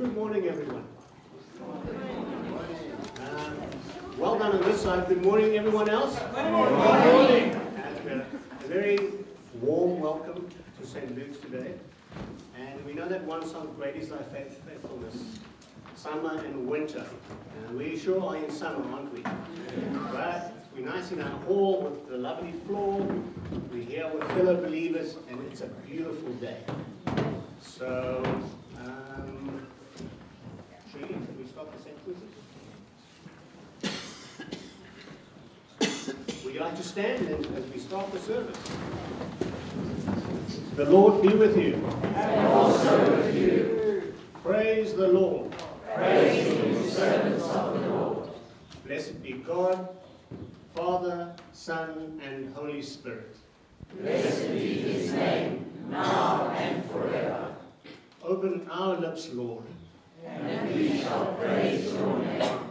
Good morning, everyone. Uh, well done on this side. Good morning, everyone else. Good morning. Good morning. And, uh, a very warm welcome to St. Luke's today. And we know that one song, Great is Thy faith, Faithfulness, summer and winter. And we sure are in summer, aren't we? But we're nice in our hall with the lovely floor. We're here with fellow believers, and it's a beautiful day. So, um, Williams, we stop the sentences? Would you like to stand as we start the service? The Lord be with you. And also with you. Praise the Lord. Praise you, servants of the Lord. Blessed be God, Father, Son, and Holy Spirit. Blessed be his name, now and forever. Open our lips, Lord and we shall praise your name.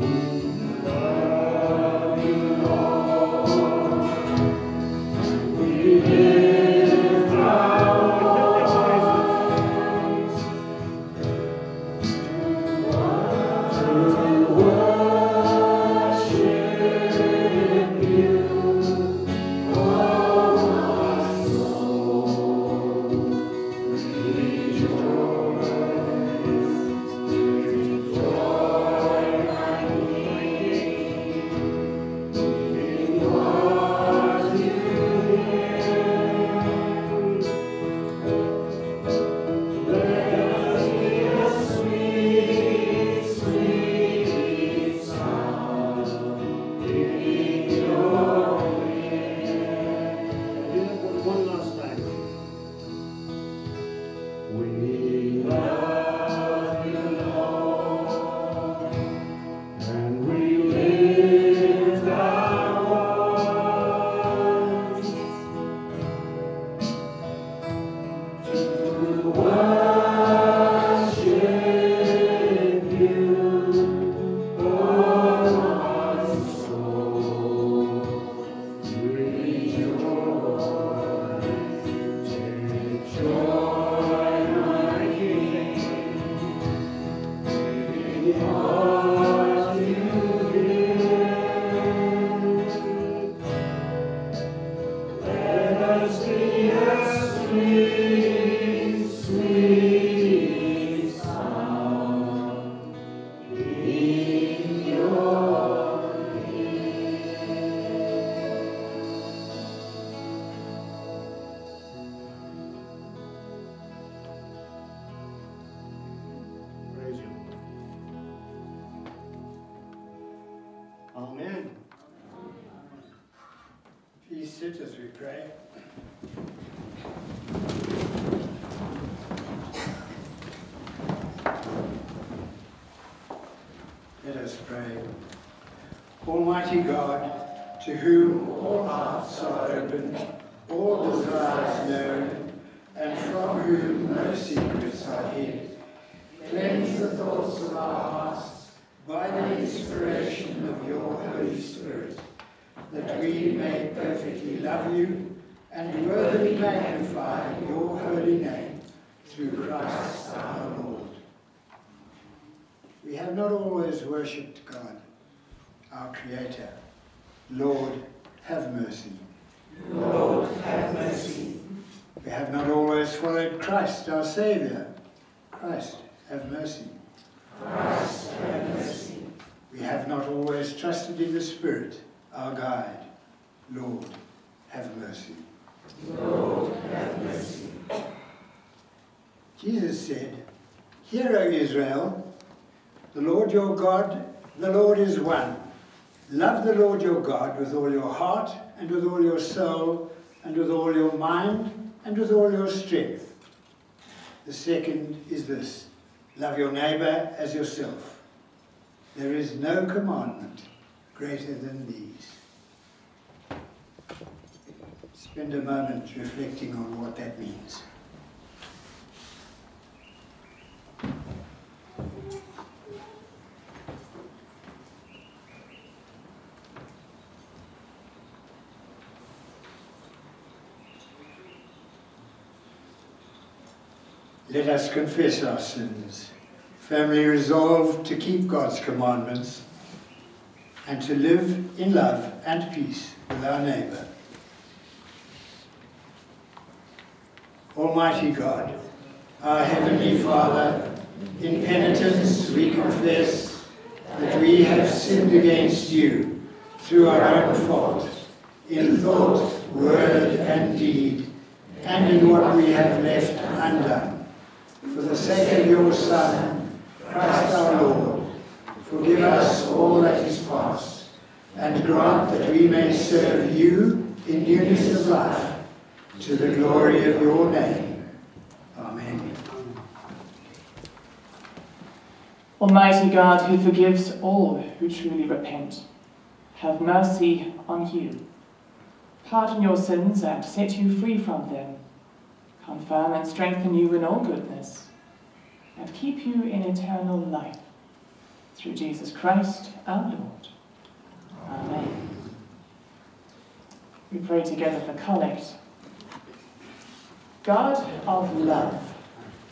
Ooh, Lord. We have not always worshipped God, our Creator. Lord, have mercy. Lord, have mercy. We have not always followed Christ, our Saviour. Christ, have mercy. Christ, have mercy. We have not always trusted in the Spirit, our guide. Lord, have mercy. Lord, have mercy. Jesus said, Hear, O Israel, the Lord your God, the Lord is one. Love the Lord your God with all your heart, and with all your soul, and with all your mind, and with all your strength. The second is this love your neighbour as yourself. There is no commandment greater than these. Spend a moment reflecting on what that means. Let us confess our sins, firmly resolved to keep God's commandments and to live in love and peace with our neighbour. Almighty God, our Heavenly Father, in penitence we confess that we have sinned against you through our own fault, in thought, word, and deed, and in what we have left undone. For the sake of your Son, Christ our Lord, forgive us all that is past, and grant that we may serve you in newness of life, to the glory of your name. Amen. Almighty God, who forgives all who truly repent, have mercy on you. Pardon your sins and set you free from them. Confirm and strengthen you in all goodness, and keep you in eternal life. Through Jesus Christ our Lord. Amen. We pray together for collect. God of love,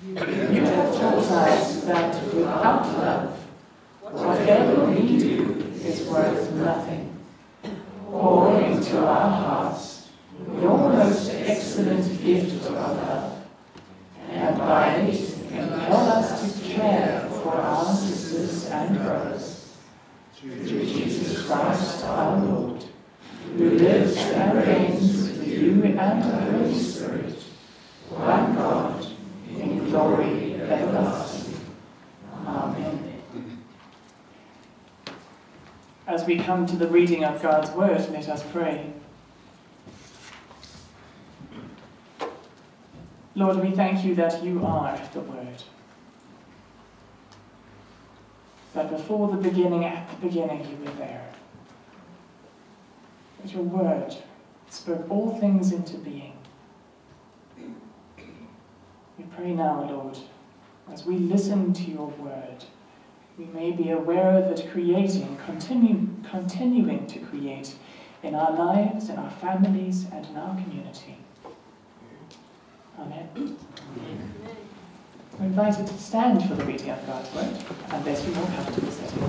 you have taught us that without love, whatever we do is worth nothing. Pour into our hearts your most excellent gift of love, and by it impel us to care for our sisters and brothers. Through Jesus Christ our Lord, who lives and reigns with you and the Holy Spirit, one God, in glory everlasting. Amen. As we come to the reading of God's word, let us pray. Lord, we thank you that you are the word. That before the beginning, at the beginning, you were there. That your word spoke all things into being. We pray now, Lord, as we listen to your word, we may be aware that creating, continue, continuing to create in our lives, in our families, and in our community. Amen. We're invited to stand for the reading of God's word, and there's you more comfortable setting.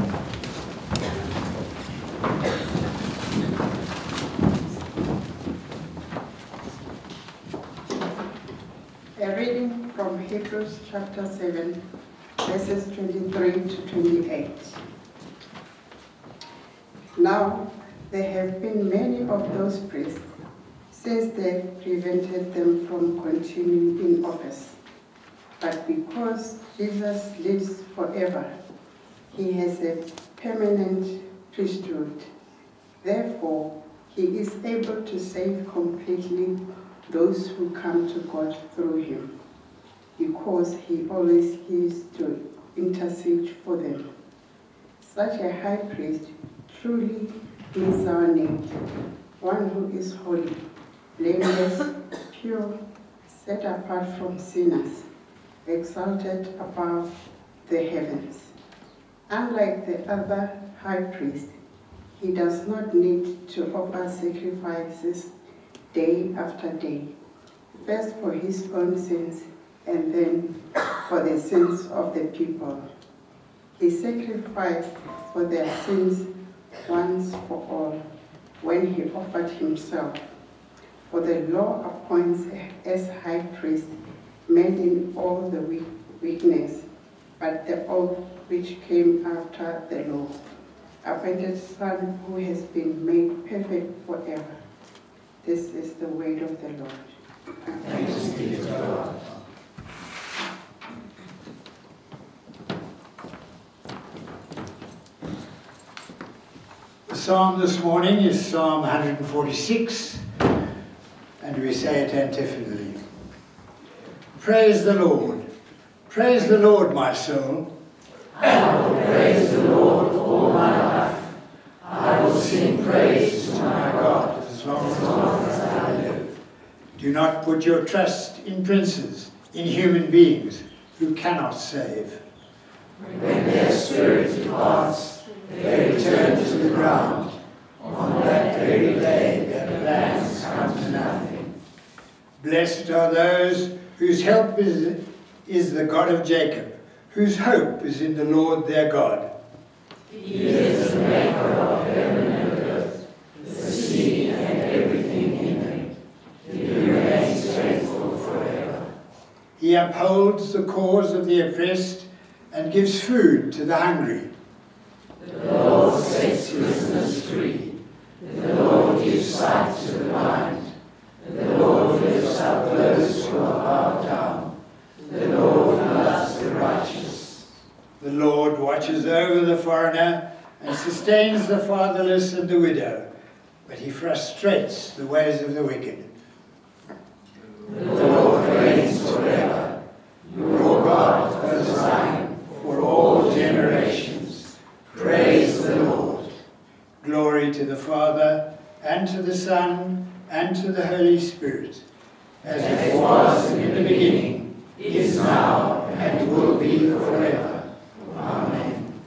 A reading from Hebrews chapter 7, verses 23 to 28. Now, there have been many of those priests since they prevented them from continuing in office. But because Jesus lives forever, he has a permanent priesthood. Therefore, He is able to save completely those who come to God through him, because he always is to intercede for them. Such a high priest truly meets our need, one who is holy, blameless, pure, set apart from sinners, exalted above the heavens. Unlike the other high priest, he does not need to offer sacrifices day after day, first for his own sins and then for the sins of the people. He sacrificed for their sins once for all when he offered himself. For the law appoints as high priest men in all the weakness, but the oath which came after the law appointed Son who has been made perfect forever. This is the word of the Lord. The psalm this morning is Psalm 146, we say it antiphonally. Praise the Lord. Praise the Lord, my soul. Praise the Lord all my life. I will sing praise to my God as long as I live. Do not put your trust in princes, in human beings who cannot save. When their spirit departs, they return to the ground. On that very day their plans come to nothing. Blessed are those whose help is, is the God of Jacob, whose hope is in the Lord their God. He is the maker of heaven and earth, the sea and everything in them. He remains faithful forever. He upholds the cause of the oppressed and gives food to the hungry. The Lord sets prisoners free. The Lord gives sight to the blind. The Lord lifts up those who are bowed down. The Lord loves the righteous. The Lord watches over the foreigner and sustains the fatherless and the widow, but he frustrates the ways of the wicked. The Lord reigns forever. Your God, O Zion, for all generations. Praise the Lord. Glory to the Father, and to the Son, and to the Holy Spirit, as it was in the beginning, is now, and will be forever. Amen.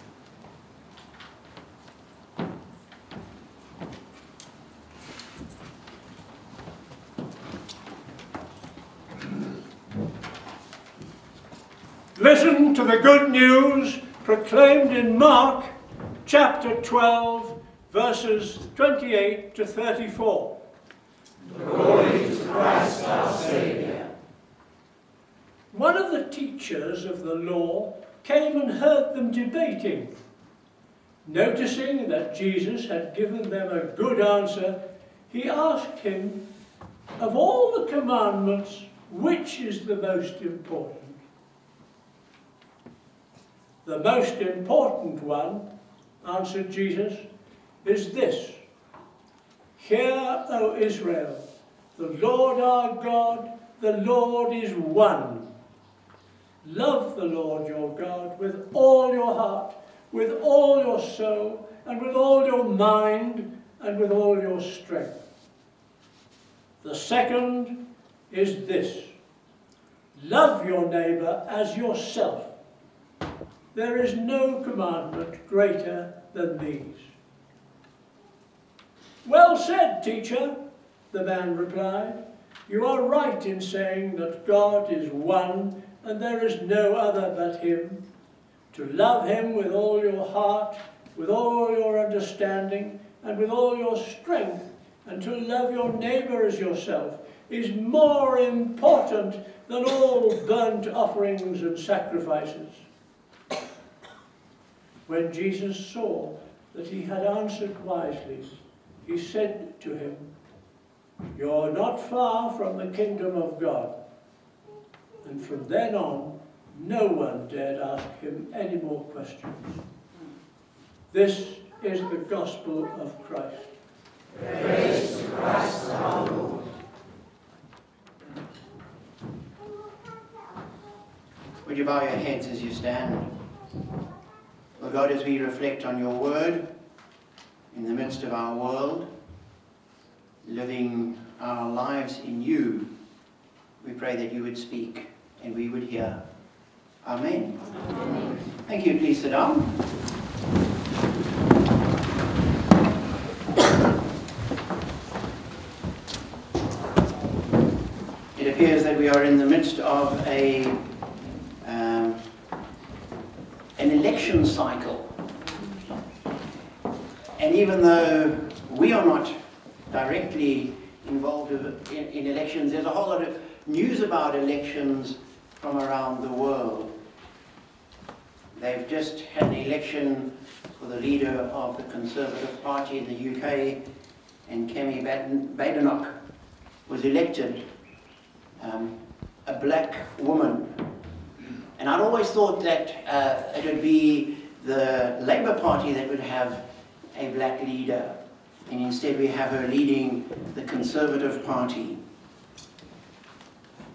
Listen to the good news proclaimed in Mark chapter 12, verses 28 to 34. Glory to Christ our Saviour. One of the teachers of the law came and heard them debating. Noticing that Jesus had given them a good answer, he asked him, Of all the commandments, which is the most important? The most important one, answered Jesus, is this Hear, O Israel, the Lord our God, the Lord is one. Love the Lord your God with all your heart, with all your soul, and with all your mind, and with all your strength. The second is this love your neighbour as yourself. There is no commandment greater than these. Well said, teacher, the man replied. You are right in saying that God is one and there is no other but him. To love him with all your heart, with all your understanding, and with all your strength, and to love your neighbour as yourself is more important than all burnt offerings and sacrifices. When Jesus saw that he had answered wisely, he said to him, You're not far from the kingdom of God. And from then on, no one dared ask him any more questions. This is the gospel of Christ. christ our lord Would you bow your heads as you stand? Lord God, as we reflect on your word in the midst of our world, living our lives in you, we pray that you would speak and we would hear. Amen. Thank you. Please sit down. It appears that we are in the midst of a um, an election cycle. And even though we are not directly involved in, in elections, there's a whole lot of news about elections from around the world. They've just had an election for the leader of the Conservative Party in the UK, and Kemi Badenoch was elected, um, a black woman. And I'd always thought that uh, it would be the Labour Party that would have a black leader, and instead we have her leading the Conservative Party.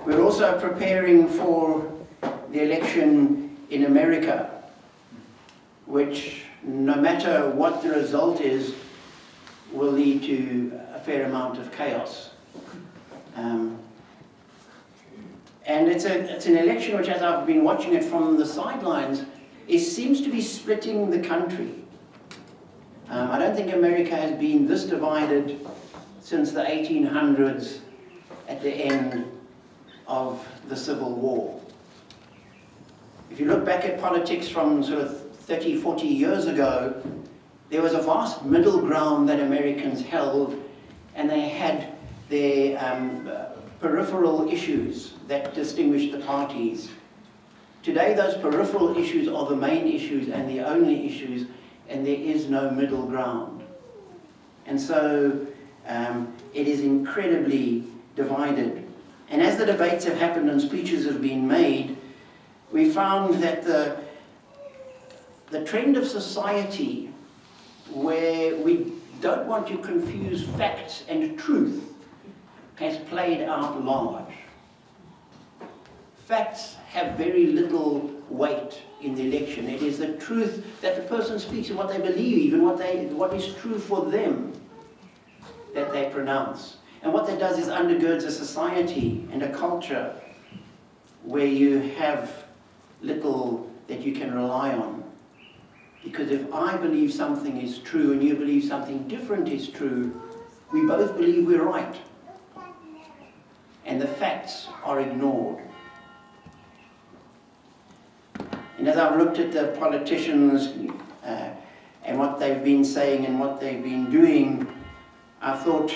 We're also preparing for the election in America, which, no matter what the result is, will lead to a fair amount of chaos. Um, and it's, a, it's an election which, as I've been watching it from the sidelines, it seems to be splitting the country. Um, I don't think America has been this divided since the 1800s at the end of the Civil War. If you look back at politics from sort of 30, 40 years ago, there was a vast middle ground that Americans held, and they had their um, peripheral issues that distinguished the parties. Today, those peripheral issues are the main issues and the only issues, and there is no middle ground. And so um, it is incredibly divided. And as the debates have happened and speeches have been made, we found that the, the trend of society where we don't want to confuse facts and truth has played out large. Facts have very little weight in the election. It is the truth that the person speaks and what they believe even what, they, what is true for them that they pronounce. And what that does is undergirds a society and a culture where you have little that you can rely on. Because if I believe something is true and you believe something different is true, we both believe we're right. And the facts are ignored. And as I've looked at the politicians uh, and what they've been saying and what they've been doing, I thought,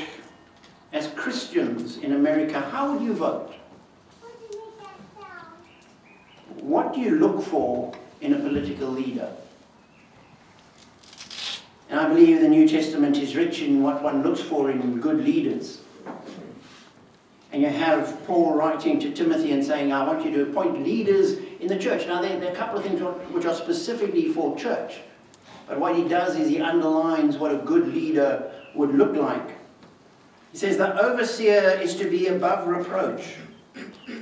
as Christians in America, how would you vote? What do you look for in a political leader? And I believe the New Testament is rich in what one looks for in good leaders. And you have Paul writing to Timothy and saying, I want you to appoint leaders in the church. Now, there, there are a couple of things which are specifically for church. But what he does is he underlines what a good leader would look like. He says, The overseer is to be above reproach,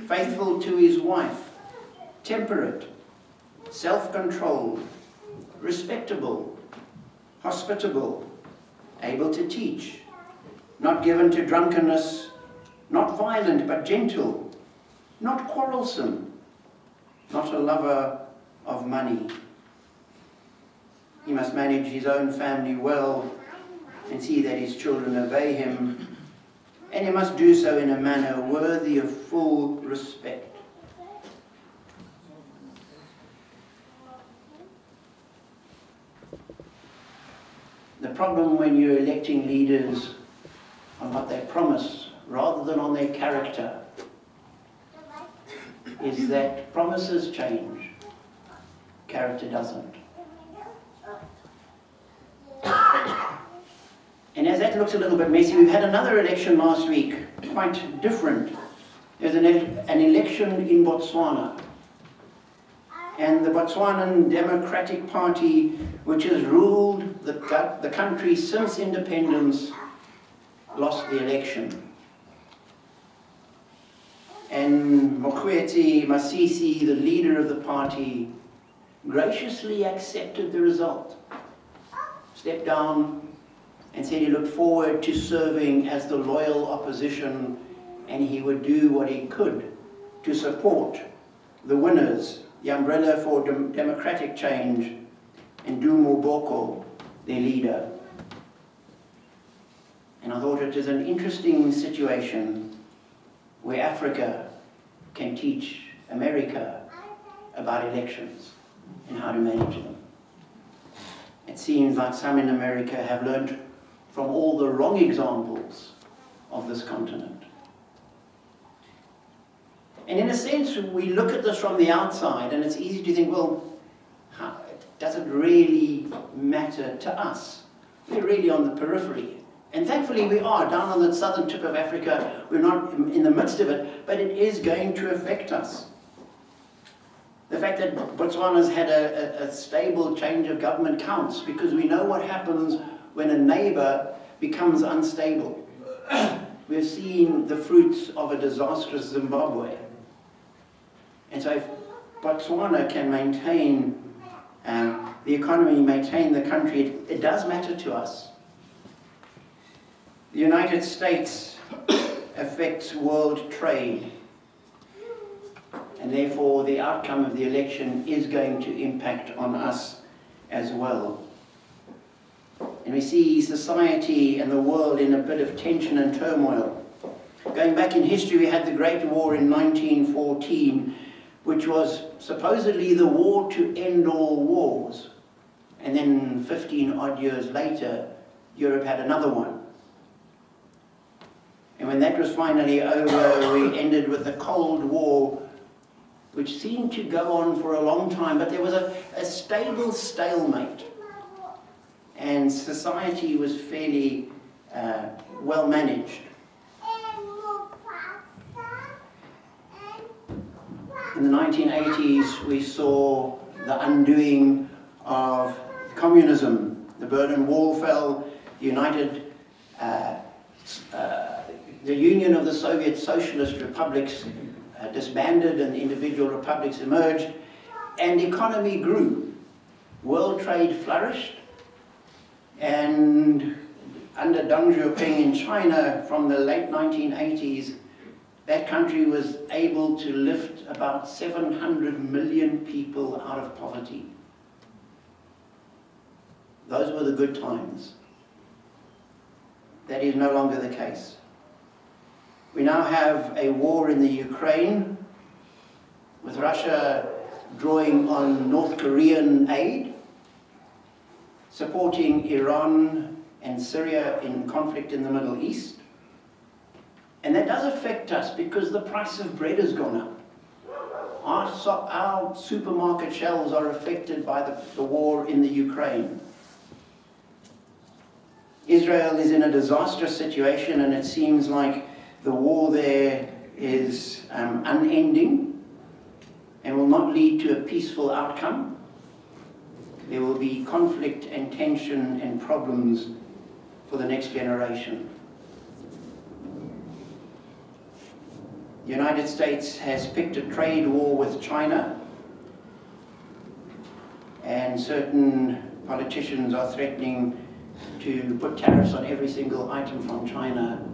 faithful to his wife, temperate, self controlled, respectable, hospitable, able to teach, not given to drunkenness, not violent but gentle, not quarrelsome, not a lover of money. He must manage his own family well and see that his children obey him, and he must do so in a manner worthy of full respect. The problem when you're electing leaders on what they promise rather than on their character is that promises change, character doesn't. And as that looks a little bit messy, we've had another election last week, quite different. There's an, an election in Botswana. And the Botswanan Democratic Party, which has ruled the, the country since independence, lost the election. And Mokgweetsi Masisi, the leader of the party, graciously accepted the result, stepped down and said he looked forward to serving as the loyal opposition and he would do what he could to support the winners, the Umbrella for Dem Democratic Change, and Duma Boko, their leader. And I thought it is an interesting situation where Africa can teach America about elections and how to manage them. It seems like some in America have learned from all the wrong examples of this continent. And in a sense, we look at this from the outside and it's easy to think, well, how, does it really matter to us? We're really on the periphery. And thankfully we are, down on the southern tip of Africa, we're not in the midst of it, but it is going to affect us. The fact that Botswana's had a, a, a stable change of government counts because we know what happens when a neighbor becomes unstable. We're seeing the fruits of a disastrous Zimbabwe. And so if Botswana can maintain um, the economy, maintain the country, it, it does matter to us. The United States affects world trade and therefore the outcome of the election is going to impact on us as well. And we see society and the world in a bit of tension and turmoil. Going back in history, we had the Great War in 1914, which was supposedly the war to end all wars. And then 15 odd years later, Europe had another one. And when that was finally over, we ended with the Cold War, which seemed to go on for a long time, but there was a, a stable stalemate. And society was fairly uh, well managed. In the 1980s, we saw the undoing of communism. The Berlin Wall fell, the United, uh, uh, the Union of the Soviet Socialist Republics uh, disbanded and individual republics emerged, and economy grew. World trade flourished, and under Deng Xiaoping in China from the late 1980s, that country was able to lift about 700 million people out of poverty. Those were the good times. That is no longer the case. We now have a war in the Ukraine with Russia drawing on North Korean aid, supporting Iran and Syria in conflict in the Middle East. And that does affect us because the price of bread has gone up. Our, so our supermarket shelves are affected by the, the war in the Ukraine. Israel is in a disastrous situation and it seems like the war there is um, unending and will not lead to a peaceful outcome. There will be conflict and tension and problems for the next generation. The United States has picked a trade war with China and certain politicians are threatening to put tariffs on every single item from China,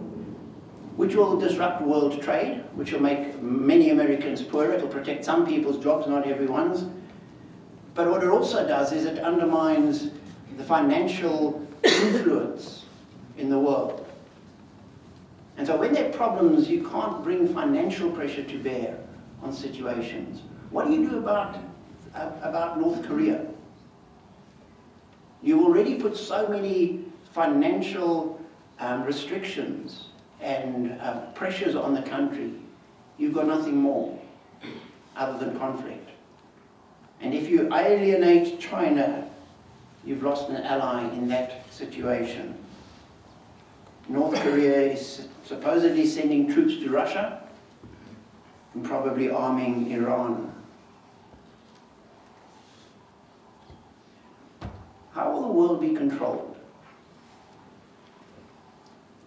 which will disrupt world trade, which will make many Americans poorer. It will protect some people's jobs, not everyone's. But what it also does is it undermines the financial influence in the world. And so when there are problems, you can't bring financial pressure to bear on situations. What do you do about, uh, about North Korea? You've already put so many financial um, restrictions and uh, pressures on the country. You've got nothing more other than conflict. And if you alienate China, you've lost an ally in that situation. North Korea is supposedly sending troops to Russia and probably arming Iran. How will the world be controlled?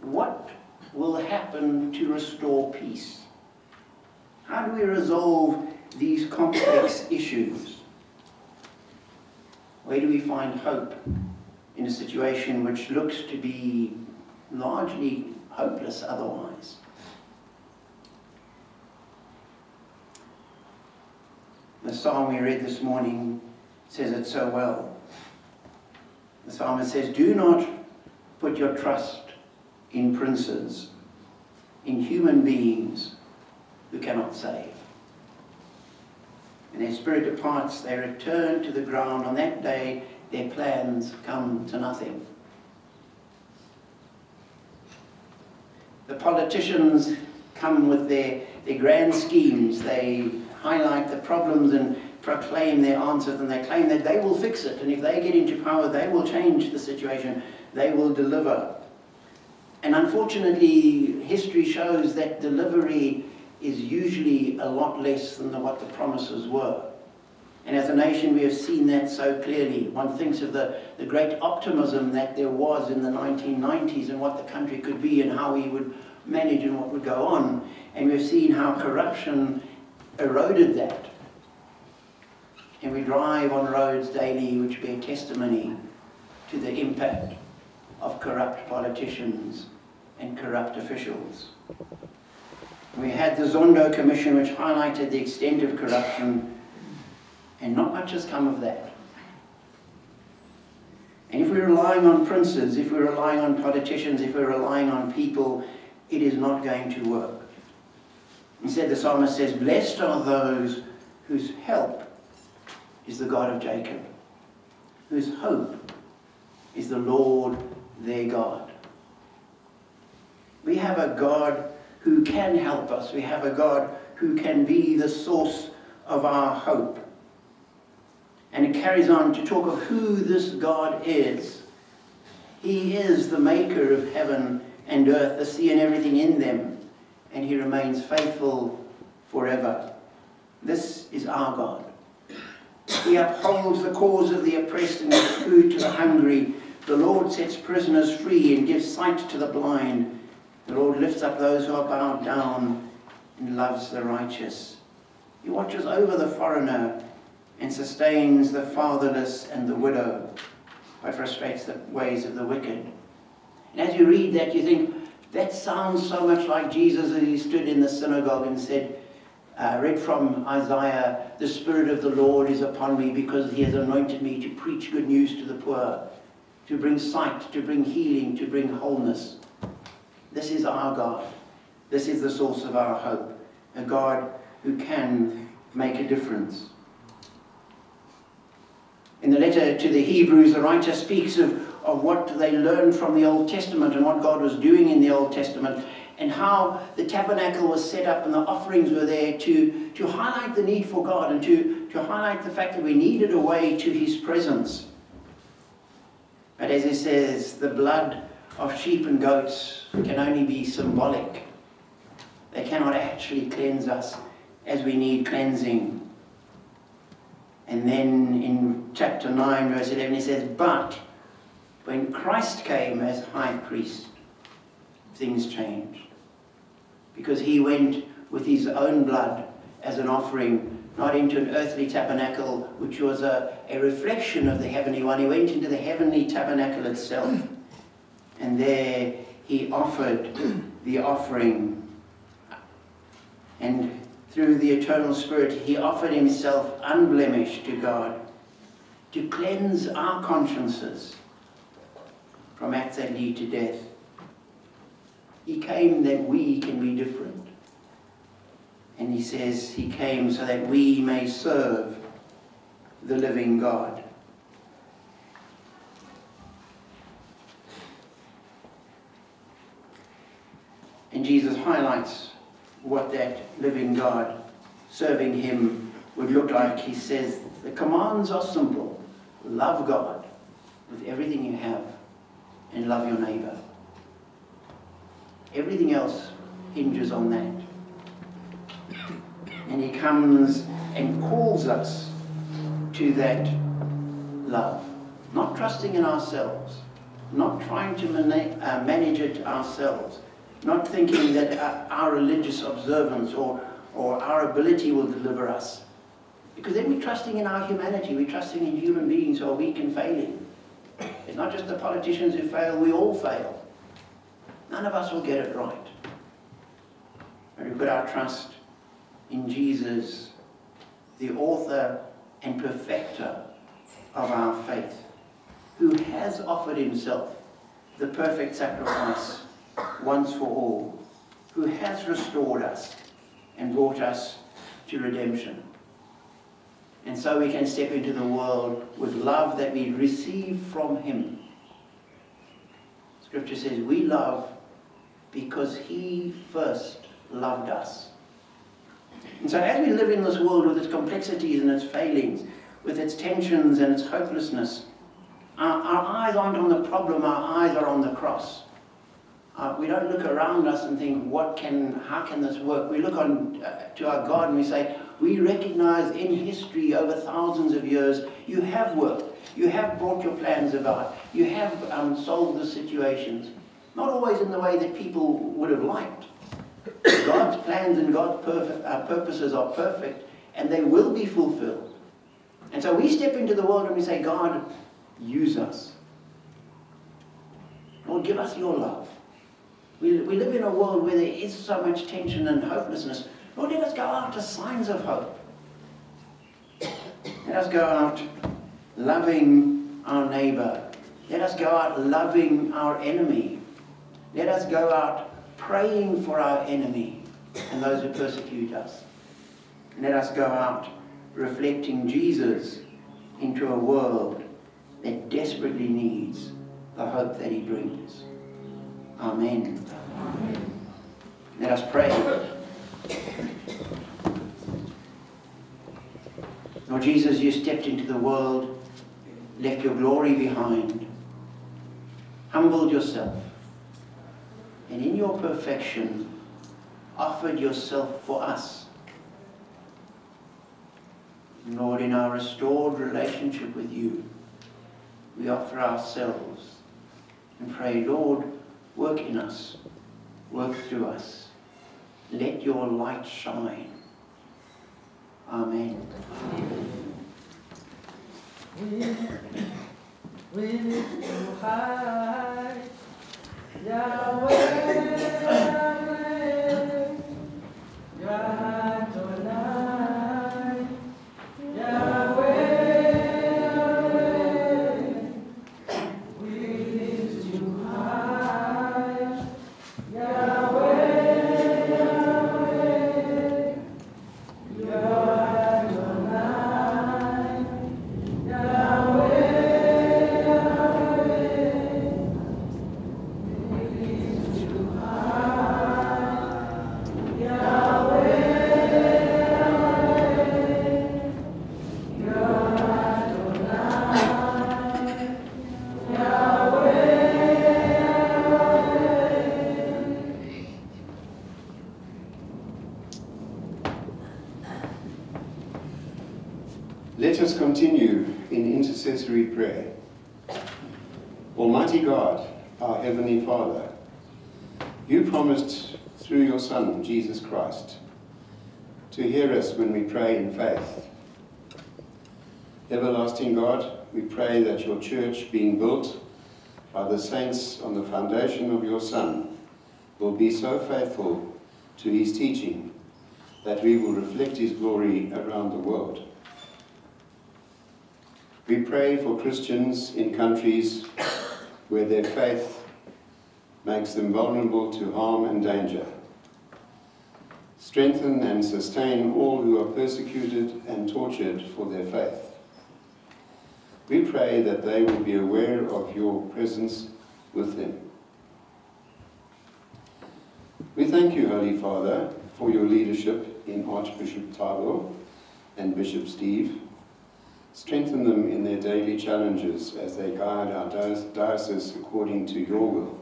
what will happen to restore peace? How do we resolve these complex issues? Where do we find hope in a situation which looks to be largely hopeless otherwise? The psalm we read this morning says it so well. The psalmist says, Do not put your trust in princes, in human beings who cannot save. And their spirit departs, they return to the ground. On that day, their plans come to nothing. The politicians come with their, their grand schemes. They highlight the problems and proclaim their answers, and they claim that they will fix it. And if they get into power, they will change the situation. They will deliver. And unfortunately, history shows that delivery is usually a lot less than the, what the promises were. And as a nation, we have seen that so clearly. One thinks of the, the great optimism that there was in the 1990s and what the country could be and how we would manage and what would go on. And we've seen how corruption eroded that. And we drive on roads daily which bear testimony to the impact of corrupt politicians and corrupt officials. We had the Zondo Commission which highlighted the extent of corruption and not much has come of that. And if we're relying on princes, if we're relying on politicians, if we're relying on people, it is not going to work. Instead, the psalmist says, Blessed are those whose help is the God of Jacob, whose hope is the Lord their God. We have a God who can help us. We have a God who can be the source of our hope. And it carries on to talk of who this God is. He is the maker of heaven and earth, the sea and everything in them. And he remains faithful forever. This is our God. He upholds the cause of the oppressed and gives food to the hungry. The Lord sets prisoners free and gives sight to the blind. The Lord lifts up those who are bowed down and loves the righteous. He watches over the foreigner and sustains the fatherless and the widow, but frustrates the ways of the wicked. And as you read that, you think, that sounds so much like Jesus as he stood in the synagogue and said, uh, read from Isaiah, the Spirit of the Lord is upon me because he has anointed me to preach good news to the poor, to bring sight, to bring healing, to bring wholeness. This is our God. This is the source of our hope, a God who can make a difference. In the letter to the Hebrews, the writer speaks of, of what they learned from the Old Testament and what God was doing in the Old Testament and how the tabernacle was set up and the offerings were there to, to highlight the need for God and to, to highlight the fact that we needed a way to his presence. But as it says, the blood of sheep and goats can only be symbolic. They cannot actually cleanse us as we need cleansing. And then in chapter 9, verse 11, he says, But when Christ came as high priest, things changed. Because he went with his own blood as an offering, not into an earthly tabernacle, which was a, a reflection of the heavenly one. He went into the heavenly tabernacle itself. And there he offered the offering. And through the eternal Spirit, he offered himself unblemished to God to cleanse our consciences from acts that lead to death. He came that we can be different. And he says he came so that we may serve the living God. And Jesus highlights what that living God serving him would look like. He says, the commands are simple. Love God with everything you have and love your neighbor. Everything else hinges on that. And he comes and calls us to that love. Not trusting in ourselves, not trying to uh, manage it ourselves, not thinking that our religious observance or, or our ability will deliver us. Because then we're trusting in our humanity, we're trusting in human beings who are weak and failing. It's not just the politicians who fail, we all fail. None of us will get it right. And we put our trust in Jesus, the author and perfecter of our faith, who has offered himself the perfect sacrifice once for all, who has restored us and brought us to redemption. And so we can step into the world with love that we receive from him. Scripture says we love because he first loved us. And so as we live in this world with its complexities and its failings, with its tensions and its hopelessness, our, our eyes aren't on the problem, our eyes are on the cross. Uh, we don't look around us and think, what can, how can this work? We look on uh, to our God and we say, we recognize in history over thousands of years, you have worked. You have brought your plans about. You have um, solved the situations. Not always in the way that people would have liked. God's plans and God's uh, purposes are perfect and they will be fulfilled. And so we step into the world and we say, God, use us. Lord, give us your love. We, we live in a world where there is so much tension and hopelessness. Lord, let us go out as signs of hope. Let us go out loving our neighbor. Let us go out loving our enemy. Let us go out praying for our enemy and those who persecute us. Let us go out reflecting Jesus into a world that desperately needs the hope that he brings. Amen. Let us pray. Lord Jesus, you stepped into the world, left your glory behind, humbled yourself, and in your perfection offered yourself for us. Lord, in our restored relationship with you, we offer ourselves and pray, Lord, work in us, work through us. Let your light shine. Amen. We lift you high, Yahweh, Yahweh, the saints on the foundation of your Son, will be so faithful to his teaching that we will reflect his glory around the world. We pray for Christians in countries where their faith makes them vulnerable to harm and danger. Strengthen and sustain all who are persecuted and tortured for their faith. We pray that they will be aware of your presence with them. We thank you, Holy Father, for your leadership in Archbishop Thabo and Bishop Steve. Strengthen them in their daily challenges as they guide our diocese according to your will.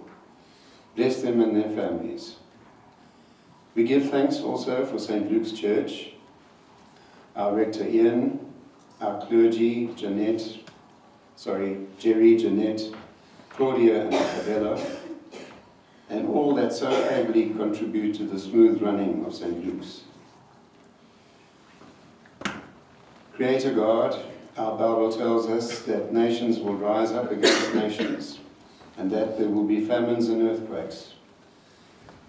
Bless them and their families. We give thanks also for St. Luke's Church, our rector Ian, our clergy, Jeanette, sorry, Jerry, Jeanette, Claudia and Isabella, and all that so ably contribute to the smooth running of St. Luke's. Creator God, our Bible tells us that nations will rise up against nations and that there will be famines and earthquakes.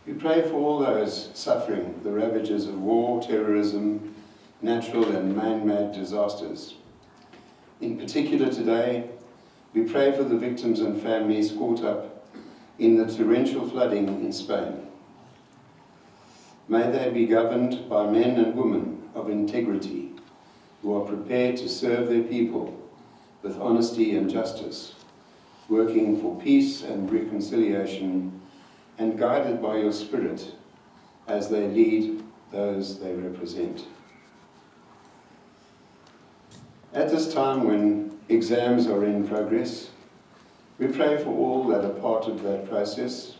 We pray for all those suffering the ravages of war, terrorism, natural and man-made disasters. In particular today, we pray for the victims and families caught up in the torrential flooding in Spain. May they be governed by men and women of integrity who are prepared to serve their people with honesty and justice, working for peace and reconciliation and guided by your Spirit as they lead those they represent. At this time when exams are in progress, we pray for all that are part of that process,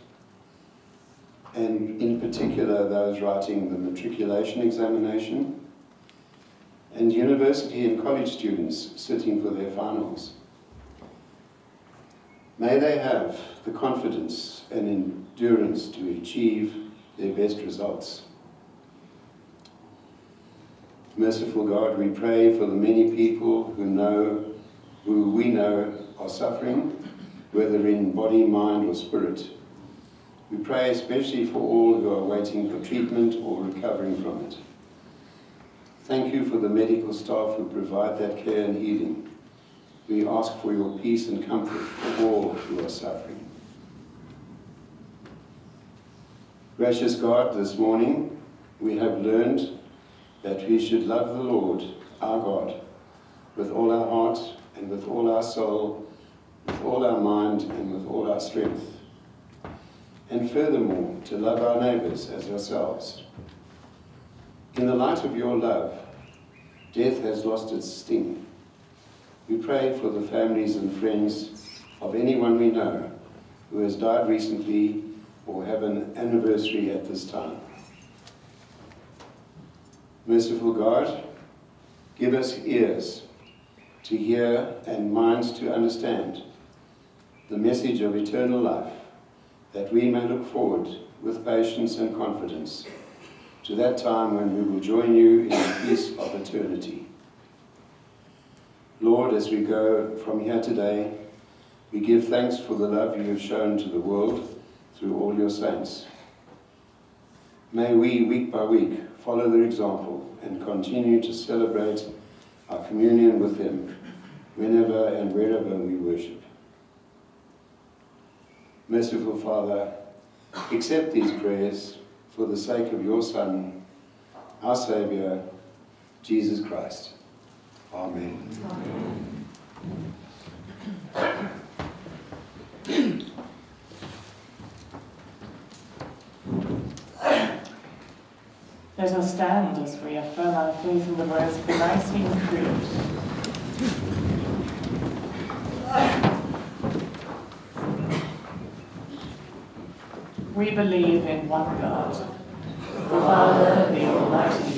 and in particular those writing the matriculation examination, and university and college students sitting for their finals. May they have the confidence and endurance to achieve their best results. Merciful God, we pray for the many people who know, who we know are suffering, whether in body, mind, or spirit. We pray especially for all who are waiting for treatment or recovering from it. Thank you for the medical staff who provide that care and healing. We ask for your peace and comfort for all who are suffering. Gracious God, this morning we have learned that we should love the Lord, our God, with all our heart and with all our soul, with all our mind and with all our strength. And furthermore, to love our neighbors as ourselves. In the light of your love, death has lost its sting. We pray for the families and friends of anyone we know who has died recently or have an anniversary at this time. Merciful God, give us ears to hear and minds to understand the message of eternal life, that we may look forward with patience and confidence to that time when we will join you in the peace of eternity. Lord, as we go from here today, we give thanks for the love you have shown to the world through all your saints. May we, week by week, follow their example and continue to celebrate our communion with them whenever and wherever we worship. Merciful Father, accept these prayers for the sake of your Son, our Saviour, Jesus Christ. Amen. Let us stand as we affirm our faith in the words of the Nicene Creed. We believe in one God, the Father, the Almighty,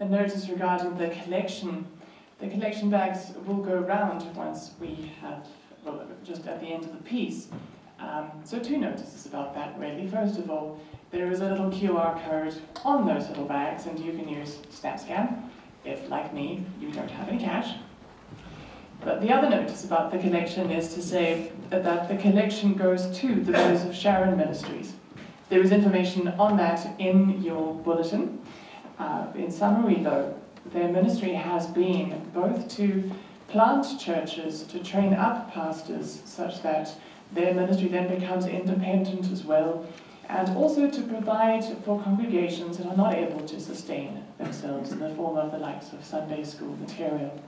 A notice regarding the collection. The collection bags will go round once we have, well, just at the end of the piece. Um, so two notices about that really. First of all, there is a little QR code on those little bags and you can use SnapScan if, like me, you don't have any cash. But the other notice about the collection is to say that the collection goes to the Rose of Sharon Ministries. There is information on that in your bulletin. Uh, in summary, though, their ministry has been both to plant churches, to train up pastors such that their ministry then becomes independent as well, and also to provide for congregations that are not able to sustain themselves in the form of the likes of Sunday school material.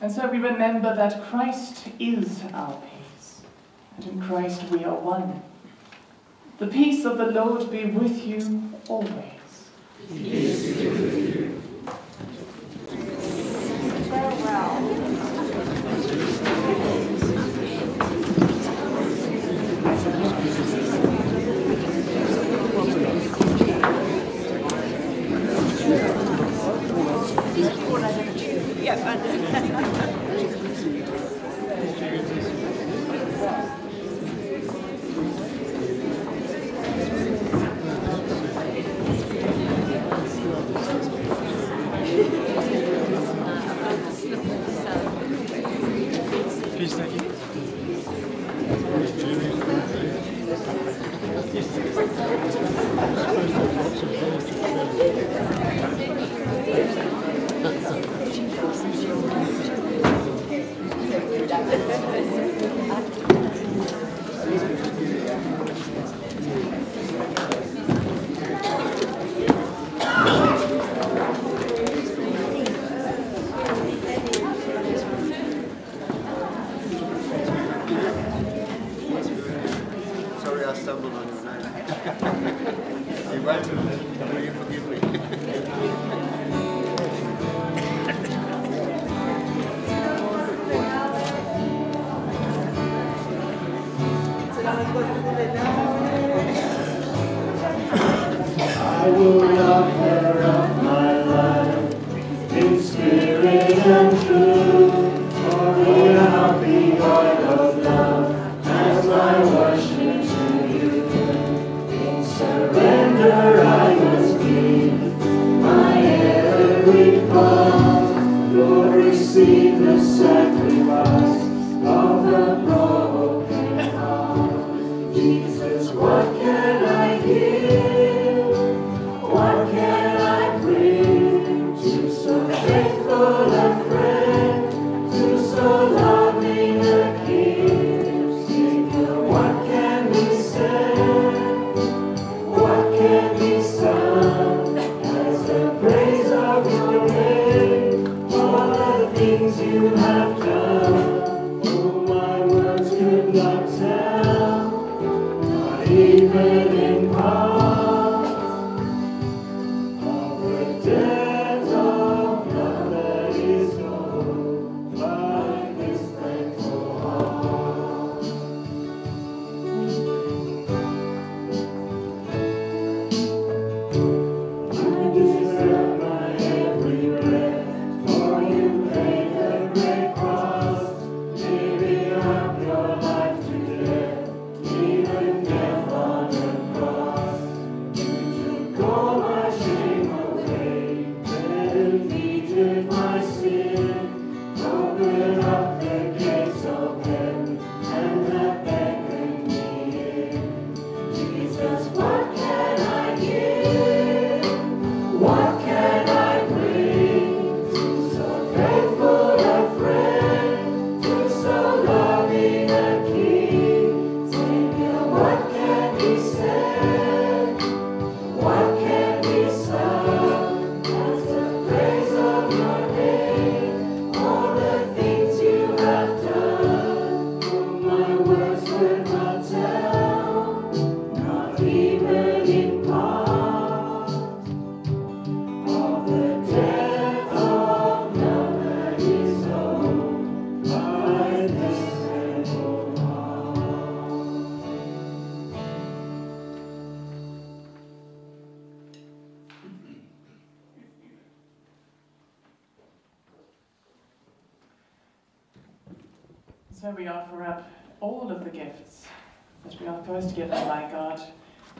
And so we remember that Christ is our peace, and in Christ we are one. The peace of the Lord be with you always. Sorry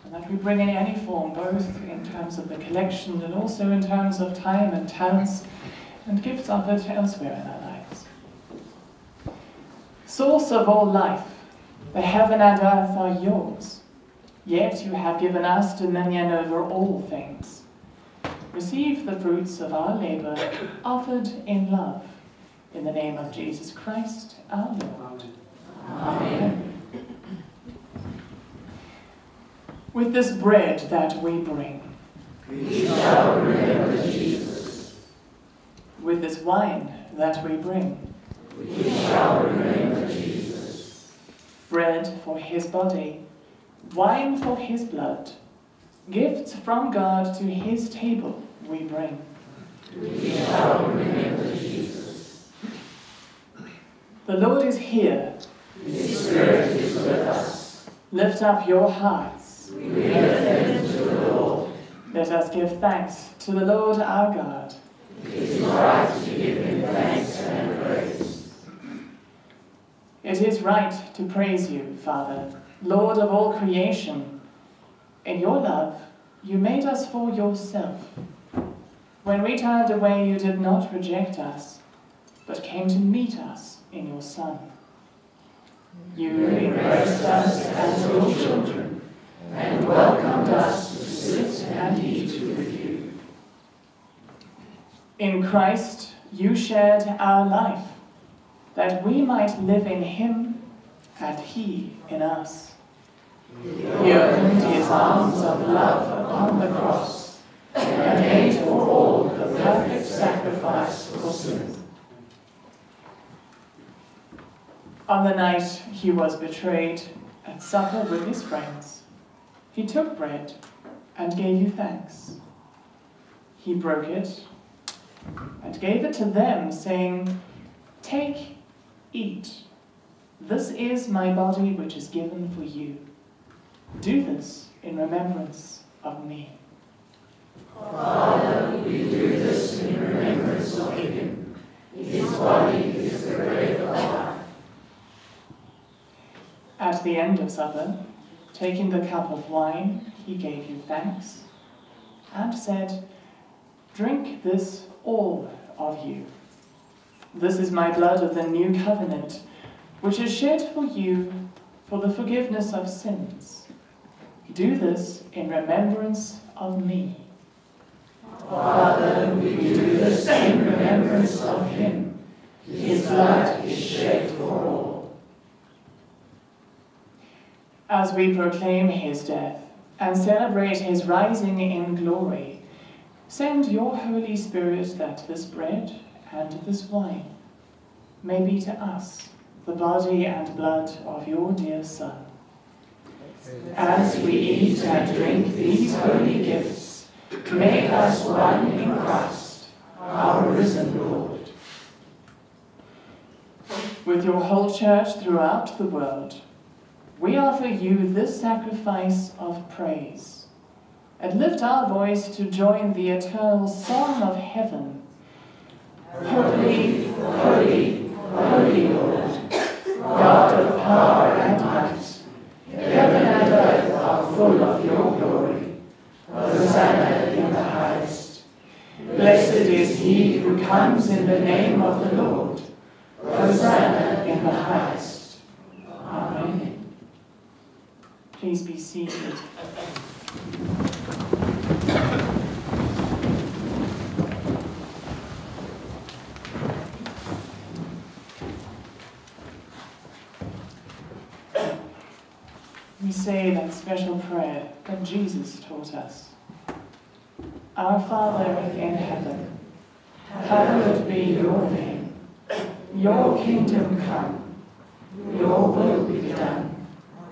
and that we bring in any form, both in terms of the collection and also in terms of time and talents, and gifts offered elsewhere in our lives. Source of all life, the heaven and earth are yours, yet you have given us dominion over all things. Receive the fruits of our labor, offered in love, in the name of Jesus Christ, our Lord. Amen. With this bread that we bring, We shall remember Jesus. with this wine that we bring, We shall remember Jesus. bread for his body, wine for his blood, gifts from God to his table we bring. We shall remember Jesus. The Lord is here. His Spirit is with us. Lift up your hearts. Let us give thanks to the Lord our God. It is right to give him thanks and praise. It is right to praise you, Father, Lord of all creation. In your love, you made us for yourself. When we turned away, you did not reject us, but came to meet us in your Son. You embraced us as your children and welcomed us to sit and eat with you. In Christ, you shared our life, that we might live in him and he in us. He opened his arms of love upon the cross and made for all the perfect sacrifice for sin. On the night he was betrayed at supper with his friends, he took bread and gave you thanks. He broke it and gave it to them, saying, Take, eat. This is my body which is given for you. Do this in remembrance of me. Father, we do this in remembrance of him. His body is the bread of life. At the end of supper, taking the cup of wine, he gave you thanks and said, Drink this, all of you. This is my blood of the new covenant, which is shed for you for the forgiveness of sins. Do this in remembrance of me. Father, we do this in remembrance of him. His blood is shed for all. As we proclaim his death and celebrate his rising in glory, send your Holy Spirit that this bread and this wine may be to us the body and blood of your dear Son. As we eat and drink these holy gifts, make us one in Christ, our risen Lord. With your whole church throughout the world, we offer you this sacrifice of praise and lift our voice to join the eternal song of heaven. Holy, holy, holy Lord, God of power and might, heaven and earth are full of your glory. Hosanna in the highest. Blessed is he who comes in the name of the Lord. Hosanna in the highest. Amen. Please be seated. We say that special prayer that Jesus taught us. Our Father in heaven, Hallowed be your name. Your kingdom come. Your will be done,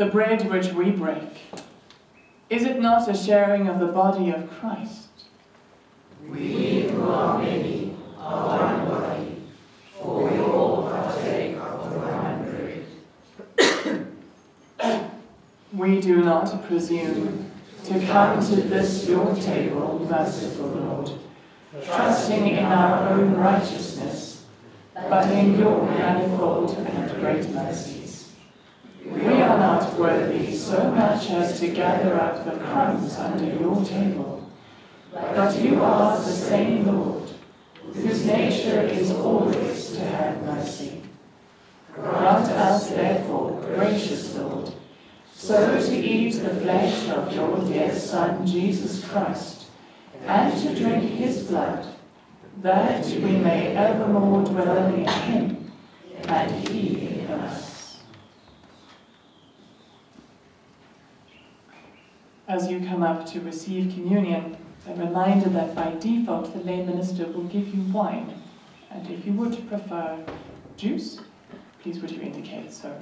The bread which we break, is it not a sharing of the body of Christ? We who are many are one body, for we all partake of the one bread. We do not presume to come to this your table, merciful Lord, trusting in our own righteousness, but in your manifold and great mercies. We are not worthy so much as to gather up the crumbs under your table, but you are the same Lord, whose nature is always to have mercy. Grant us, therefore, gracious Lord, so to eat the flesh of your dear Son, Jesus Christ, and to drink his blood, that we may evermore dwell in him, and he in us. As you come up to receive communion, a reminder that by default the lay minister will give you wine, and if you would prefer juice, please would you indicate so.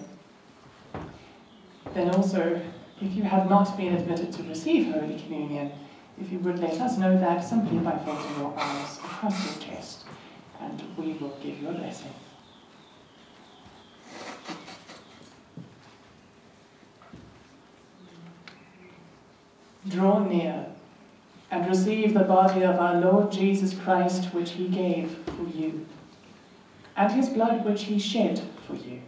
Then also, if you have not been admitted to receive Holy Communion, if you would let us know that simply by folding your arms across your chest, and we will give you a blessing. Draw near and receive the body of our Lord Jesus Christ, which he gave for you, and his blood which he shed for you.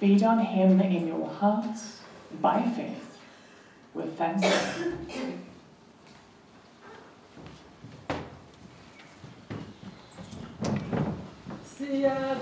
Feed on him in your hearts by faith with thanksgiving. Sia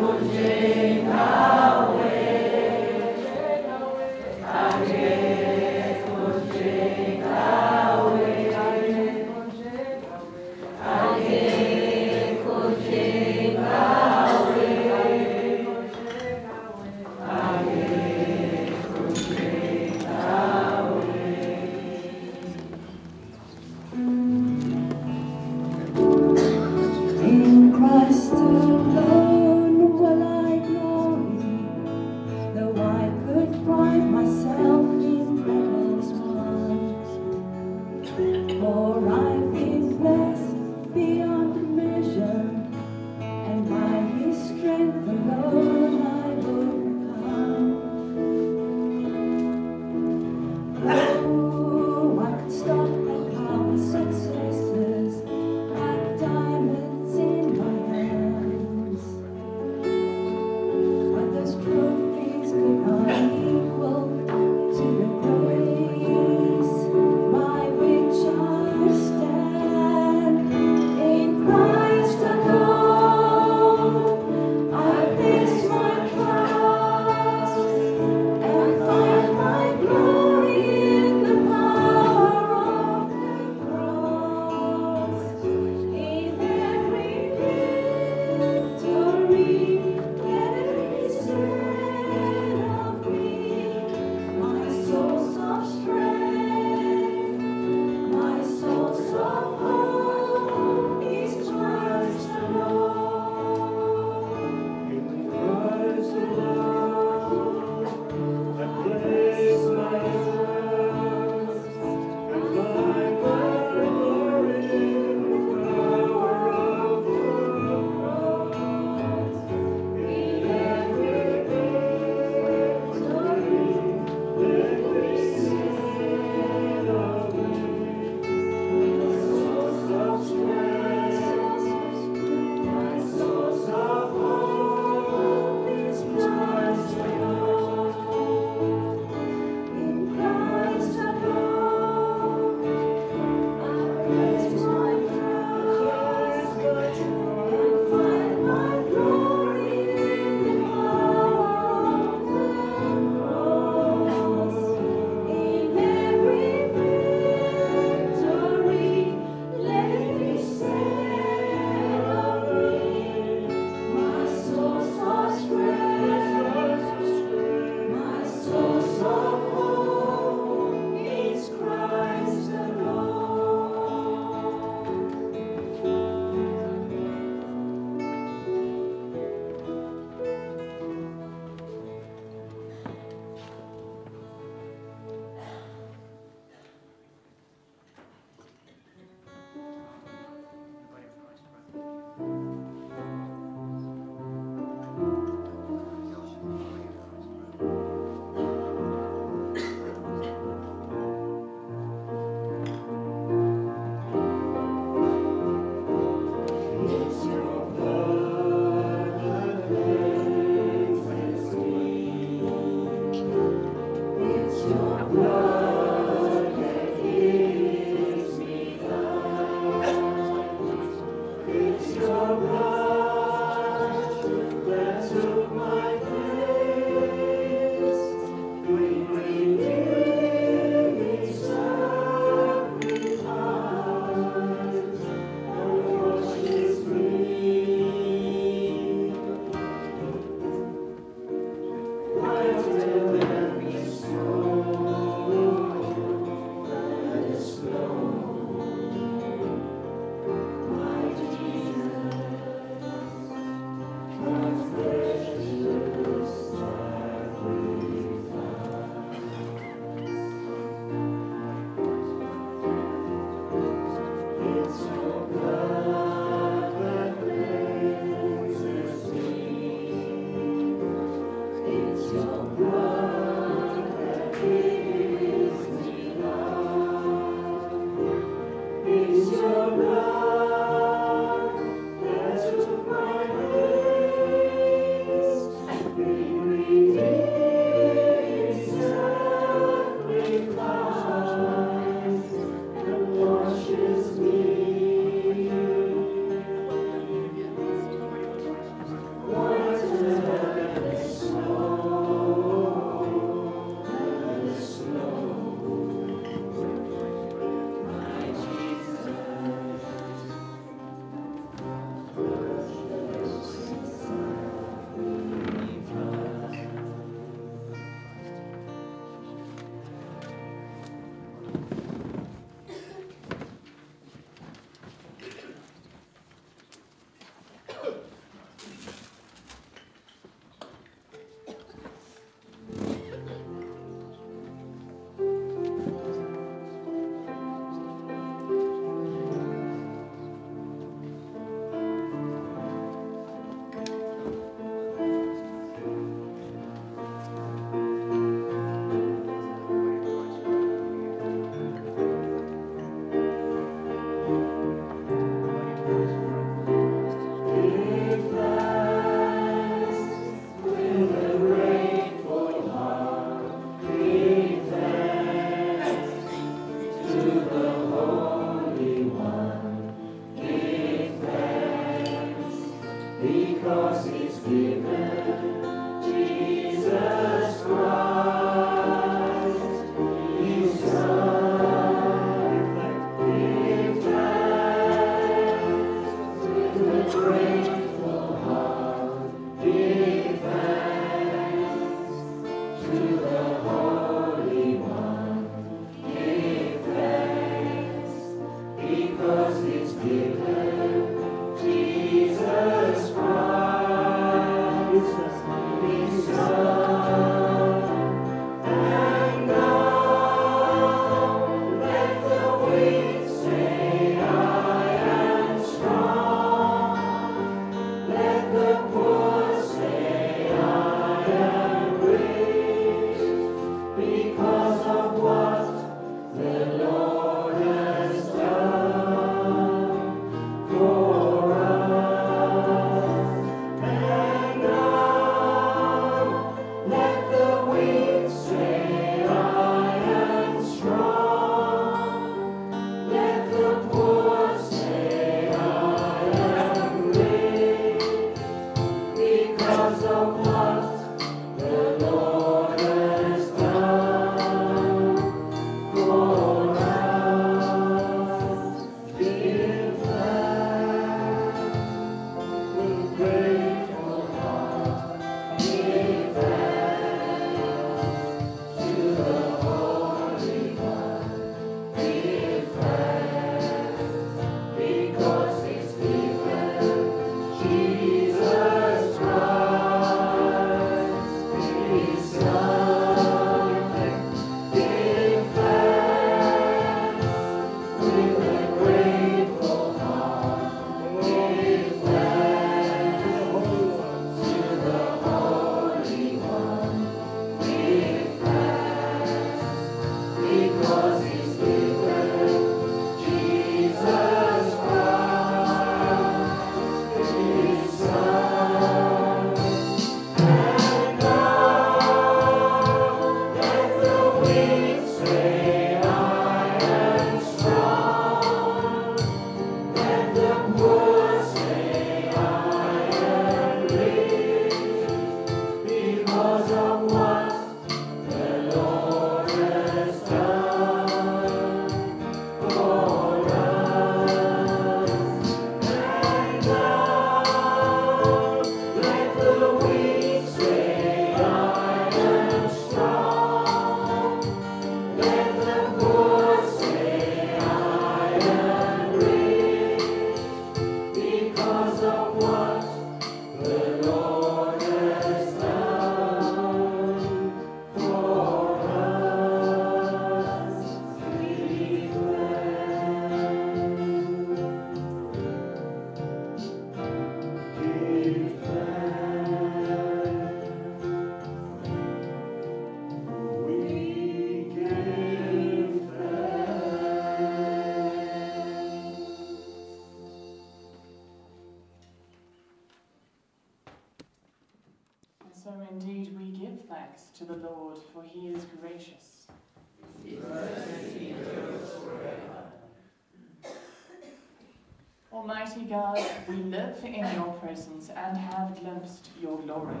glory.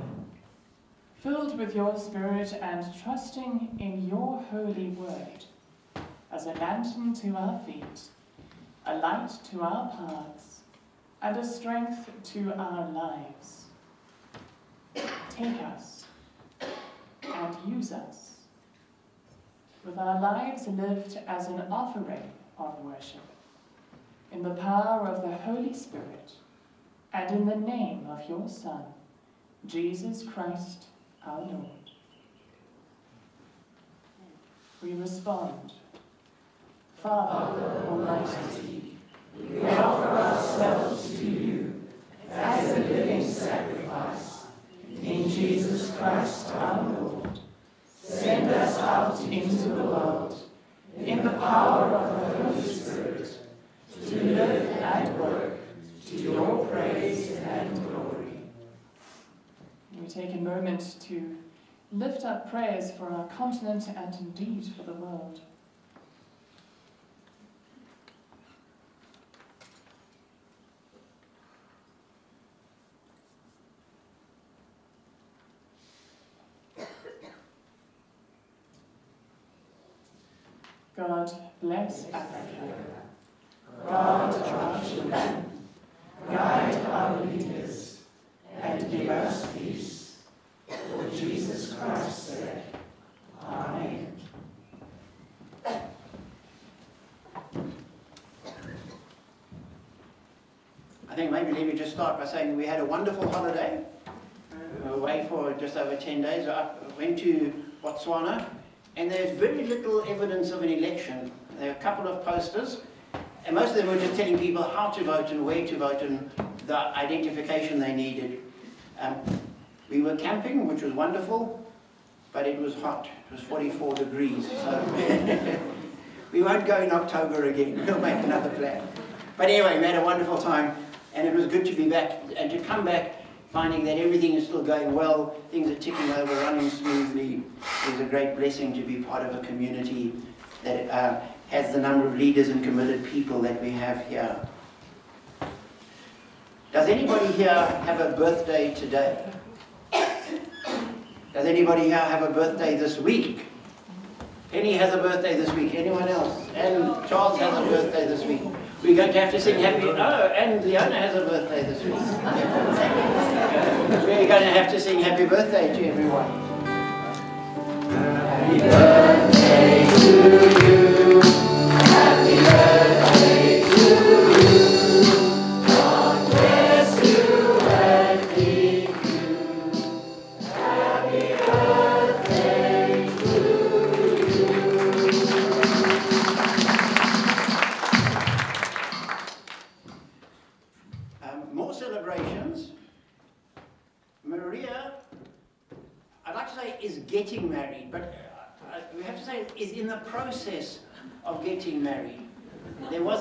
Filled with your Spirit and trusting in your holy word, as a lantern to our feet, a light to our paths, and a strength to our lives. Take us and use us, with our lives lived as an offering of worship, in the power of the Holy Spirit, and in the name of your Son, Jesus Christ our Lord. We respond, Father Almighty, we offer ourselves to you as a living sacrifice in Jesus Christ our Lord. Send us out into the world in the power of the Holy Spirit to live and work to your praise and glory. We take a moment to lift up prayers for our continent and indeed for the world. God bless Africa. God our children. Guide our leaders and give us peace. For Jesus Christ's sake. Amen. Let me just start by saying we had a wonderful holiday. We away for just over 10 days. I went to Botswana, and there's very little evidence of an election. There are a couple of posters, and most of them were just telling people how to vote and where to vote and the identification they needed. Um, we were camping, which was wonderful, but it was hot. It was 44 degrees, so we won't go in October again. We'll make another plan. But anyway, we had a wonderful time, and it was good to be back and to come back finding that everything is still going well, things are ticking over, running smoothly. It's a great blessing to be part of a community that uh, has the number of leaders and committed people that we have here. Does anybody here have a birthday today? Does anybody here have a birthday this week? Penny has a birthday this week. Anyone else? And Charles has a birthday this week. We're going to have to sing happy. Oh, and Leona has a birthday this week. We're going to have to sing happy birthday to everyone. Happy birthday to you.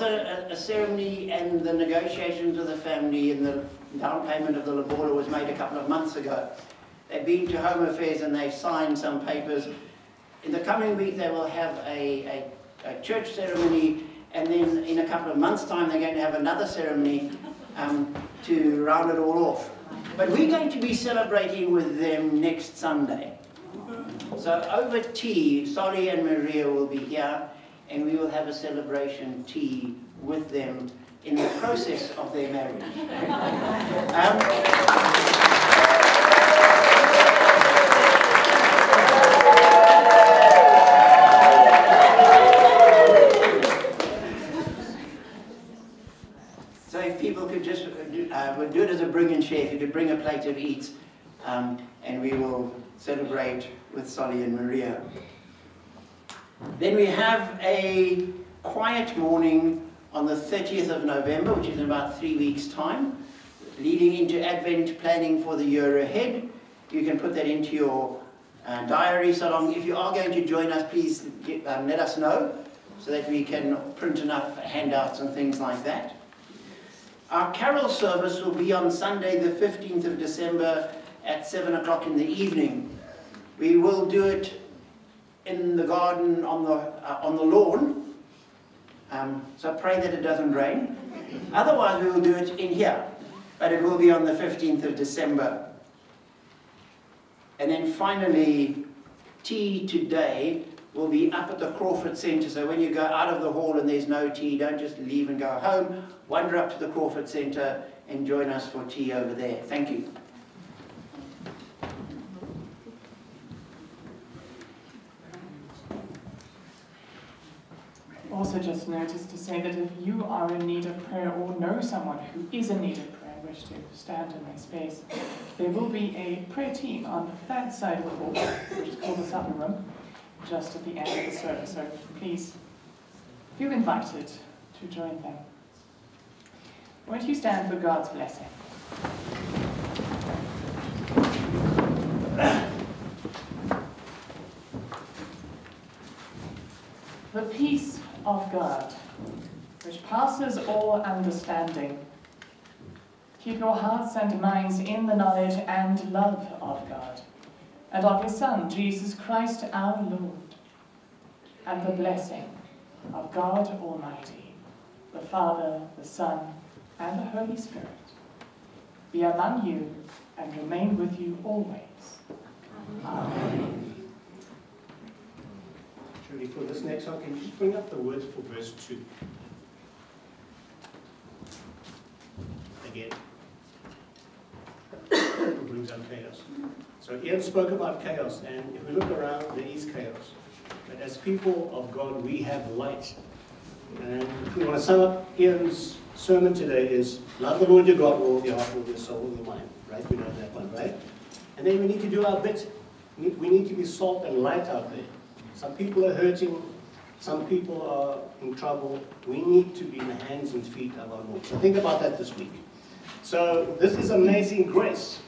A, a, ceremony and the negotiations with the family and the down payment of the lobola was made a couple of months ago. They've been to Home Affairs and they've signed some papers. In the coming week they will have a, a, a church ceremony and then in a couple of months' time they're going to have another ceremony um, to round it all off. But we're going to be celebrating with them next Sunday. So over tea, Solly and Maria will be here and we will have a celebration tea with them in the process of their marriage. Um, So if people could just, uh, do- uh, we'll do it as a bring and share, if you could bring a plate of eats, um, and we will celebrate with Solly and Maria. Then we have a quiet morning on the 30th of November, which is in about three weeks' time, leading into Advent planning for the year ahead. You can put that into your uh, diary so long. If you are going to join us, please get, um, let us know so that we can print enough handouts and things like that. Our carol service will be on Sunday, the 15th of December at 7 o'clock in the evening. We will do it in the garden on the, uh, on the lawn. Um, so pray that it doesn't rain. Otherwise, we will do it in here. But it will be on the 15th of December. And then finally, tea today will be up at the Crawford Centre. So when you go out of the hall and there's no tea, don't just leave and go home. Wander up to the Crawford Centre and join us for tea over there. Thank you. Also just notice to say that if you are in need of prayer or know someone who is in need of prayer wish to stand in their space, there will be a prayer team on the third side of the hall, which is called the supper room, just at the end of the service. So please feel invited to join them. Won't you stand for God's blessing? The peace of God, which passes all understanding, keep your hearts and minds in the knowledge and love of God, and of His Son, Jesus Christ our Lord, and the blessing of God Almighty, the Father, the Son, and the Holy Spirit, be among you and remain with you always. Amen. Trudy, for this next song, can you just bring up the words for verse 2? Again. It brings up chaos. So Ian spoke about chaos, and if we look around, there is chaos. But as people of God, we have light. And if we want to sum up Ian's sermon today is, love the Lord your God with all your heart, with your soul, with your mind. Right? We know that one, right? And then we need to do our bit. We need to be salt and light out there. Some people are hurting, some people are in trouble. We need to be in the hands and feet of our Lord. So think about that this week. So this is amazing grace.